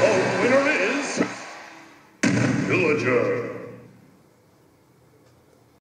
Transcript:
The winner is Villager.